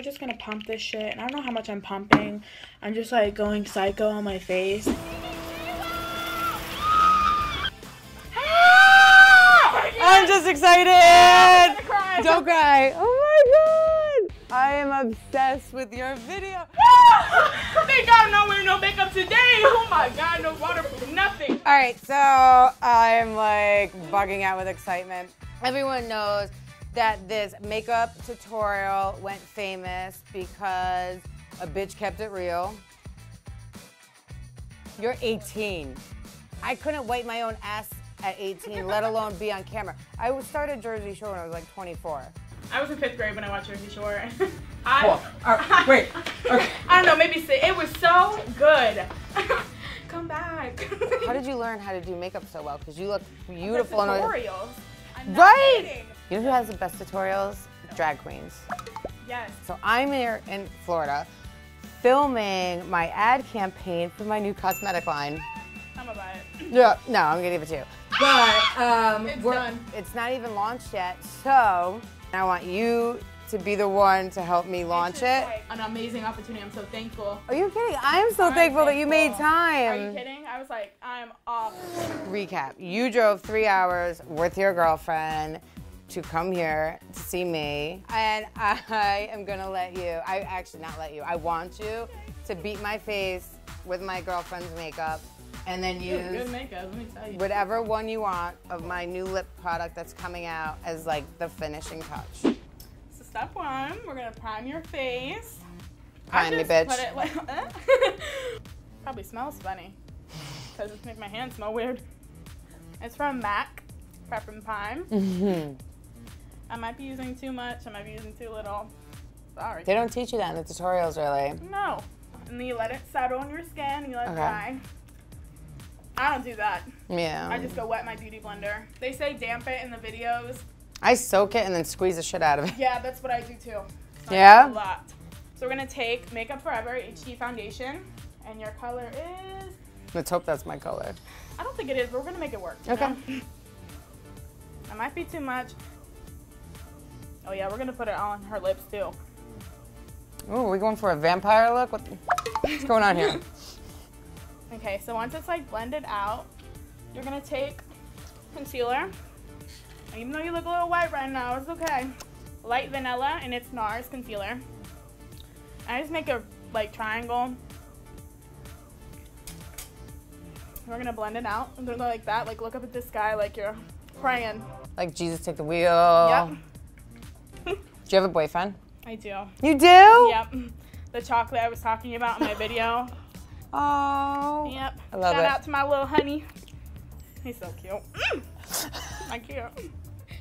We're just gonna pump this shit, and I don't know how much I'm pumping. I'm just like going psycho on my face. Ah! I'm just excited. Don't cry. Oh my god. I am obsessed with your video. Ah! Thank God no wearing no makeup today. Oh my God, no waterproof, nothing. All right, so I'm like bugging out with excitement. Everyone knows that this makeup tutorial went famous because a bitch kept it real. You're 18. I couldn't wipe my own ass at 18, let alone be on camera. I started Jersey Shore when I was like 24. I was in fifth grade when I watched Jersey Shore. I, Cool. All right, wait. Okay. I don't know, maybe six. It was so good. Come back. How did you learn how to do makeup so well? Because you look beautiful. and- tutorials. I'm not Right. kidding. You know who has the best tutorials? Drag queens. Yes. So I'm here in Florida filming my ad campaign for my new cosmetic line. I'm about it. Yeah, no, I'm gonna give it to you. But um, It's done. it's not even launched yet, so I want you to be the one to help me launch it. like an amazing opportunity. I'm so thankful. Are you kidding? I'm so I'm thankful that you made time. Are you kidding? I was like, I'm off. Recap: You drove three hours with your girlfriend to come here to see me, and I am gonna let you. I actually not let you. I want you to beat my face with my girlfriend's makeup, and then use Good makeup, let me tell you. whatever one you want of my new lip product that's coming out as like the finishing touch. So step one, we're gonna prime your face. Prime me, bitch. Put it like, Probably smells funny. Because it's making my hand smell weird. It's from MAC, Prep and Prime. Mhm. I might be using too much, I might be using too little. Sorry. They don't teach you that in the tutorials, really. No. And then you let it settle on your skin and you let it Okay. dry. I don't do that. Yeah. I just go wet my beauty blender. They say damp it in the videos. I soak it and then squeeze the shit out of it. Yeah, that's what I do too. So Yeah? do A lot. So we're gonna take Makeup Forever HD foundation, and your color is. Let's hope that's my color. I don't think it is, but we're gonna make it work. Okay. know? That might be too much. Oh yeah, we're gonna put it on her lips too. Ooh, are we going for a vampire look? What, what's going on here? Okay, so once it's like blended out, you're gonna take concealer. Even though you look a little white right now, it's okay. Light vanilla and it's NARS concealer. I just make a like triangle. We're gonna blend it out. And then like that, like look up at the sky like you're praying. Like Jesus take the wheel. Yep. Do you have a boyfriend? I do. You do? Yep. The chocolate I was talking about in my video. Oh. Yep. I love Shout it. out to my little honey. He's so cute. Mm. I cute.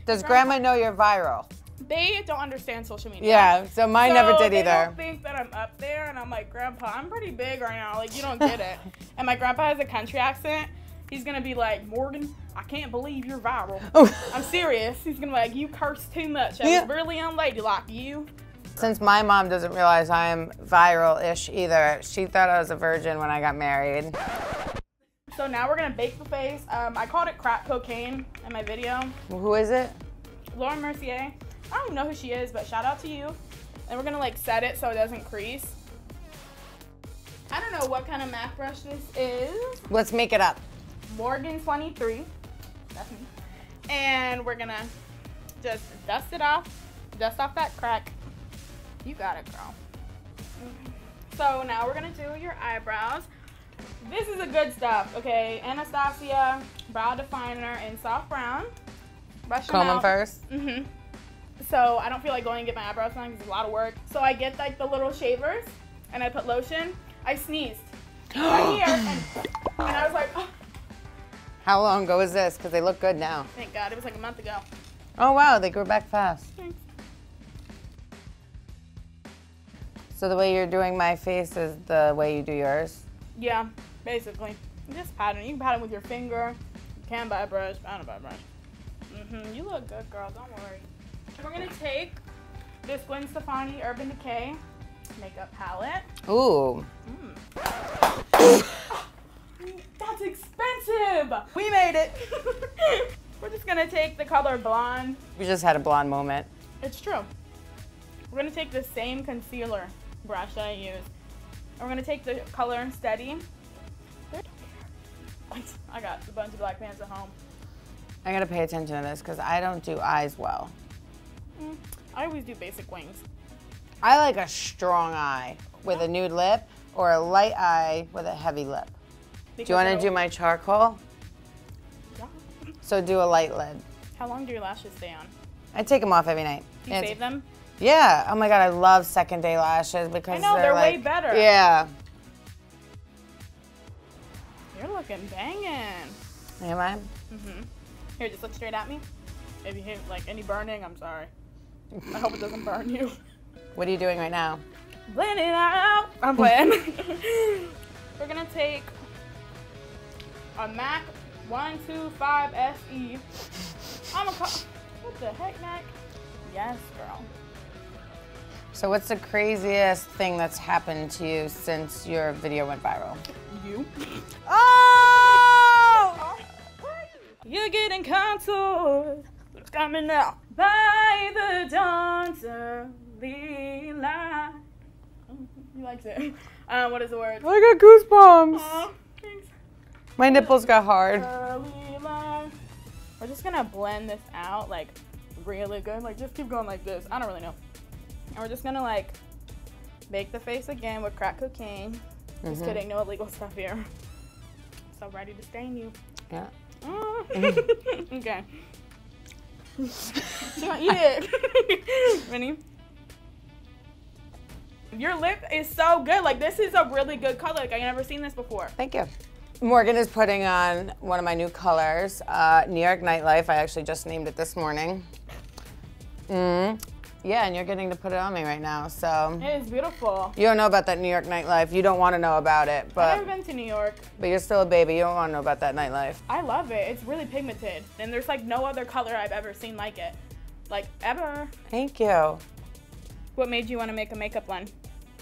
Does grandma know you're viral? They don't understand social media. Yeah, so mine never So did they either. don't think that I'm up there, and I'm like, Grandpa, I'm pretty big right now. Like, you don't get it. and my grandpa has a country accent. He's gonna be like, Morgan, I can't believe you're viral. Oh. I'm serious. He's gonna be like, you curse too much. I Yeah. was really unladylike. You. Since my mom doesn't realize I'm viral-ish either, she thought I was a virgin when I got married. So now we're gonna bake the face. Um, I called it crack cocaine in my video. Who is it? Lauren Mercier. I don't know who she is, but shout out to you. And we're gonna like set it so it doesn't crease. I don't know what kind of MAC brush this is. Let's make it up. Morgan 23. That's me. And we're gonna just dust it off, dust off that crack. You got it, girl. So now we're gonna do your eyebrows. This is the good stuff, okay? Anastasia brow definer in soft brown. Brush Comb them out. first. hmm So I don't feel like going and get my eyebrows done because it's a lot of work. So I get like the little shavers and I put lotion. I sneezed right here and, and I was like, oh, How long ago was this? Because they look good now. thank God. It was like a month ago. Oh wow, they grew back fast. Thanks. So the way you're doing my face is the way you do yours. Yeah, basically. Just pat it. You can pat it with your finger. You can buy a brush. I don't buy a brush. hmm You look good, girl. Don't worry. We're gonna take this Gwen Stefani Urban Decay makeup palette. Ooh. That's expensive. We made it. We're just gonna take the color blonde. We just had a blonde moment. It's true. We're gonna take the same concealer brush that I use. And we're gonna take the color Steady. I got a bunch of black pants at home. I gotta pay attention to this because I don't do eyes well. Mm, I always do basic wings. I like a strong eye with a nude lip or a light eye with a heavy lip. Do you want to do my charcoal? Yeah. So do a light lid. How long do your lashes stay on? I take them off every night. Do you And- save them? Yeah. Oh my god, I love second day lashes because I know, they're, they're way better. Yeah. You're looking banging. Am I? hmm Here, just look straight at me. If you hit like any burning, I'm sorry. I hope it doesn't burn you. What are you doing right now? Blend it out. I'm playing. We're gonna take a Mac 125 SE. I'm a call. What the heck, Mac? Yes, girl. So what's the craziest thing that's happened to you since your video went viral? You? Oh! You're getting contours coming out by the dawn's early light. You likes it. Uh, what is the word? I got goosebumps. Aw, thanks. My nipples got hard. We're just gonna blend this out like really good. Like just keep going like this. I don't really know. And we're just gonna like bake the face again with crack cocaine. Just Mhm. kidding, no illegal stuff here. So ready to stain you. Yeah. Mm. okay. Gonna eat it. Ready? Your lip is so good. Like this is a really good color. Like I never seen this before. Thank you. Morgan is putting on one of my new colors, uh, New York Nightlife. I actually just named it this morning. Mm. Yeah, and you're getting to put it on me right now. So It is beautiful. you don't know about that New York nightlife. You don't want to know about it, but. I've never been to New York. but you're still a baby. You don't want to know about that nightlife. I love it. It's really pigmented, and there's like no other color I've ever seen like it, like ever. Thank you. What made you want to make a makeup one?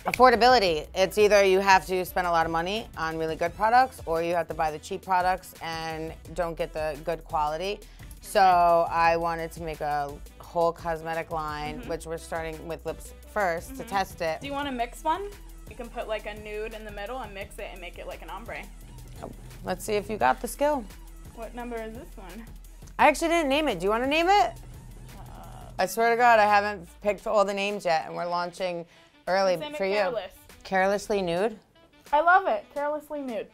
Affordability. It's either you have to spend a lot of money on really good products or you have to buy the cheap products and don't get the good quality. So I wanted to make a whole cosmetic line, mm-hmm. which we're starting with lips 1st to mm-hmm. test it. Do you want to mix one? You can put like a nude in the middle and mix it and make it like an ombre. Let's see if you got the skill. What number is this one? I actually didn't name it. Do you want to name it? Uh, I swear to God, I haven't picked all the names yet, and we're launching early for you. Careless. Carelessly nude. I love it. Carelessly nude.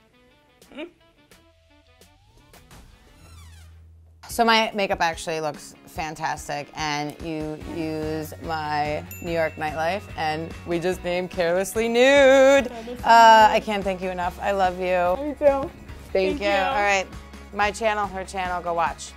So my makeup actually looks fantastic, and you use my New York nightlife, and we just named Carelessly Nude. Uh, I can't thank you enough. I love you. Me too. Thank, Thank you. you. All right, my channel, her channel, go watch.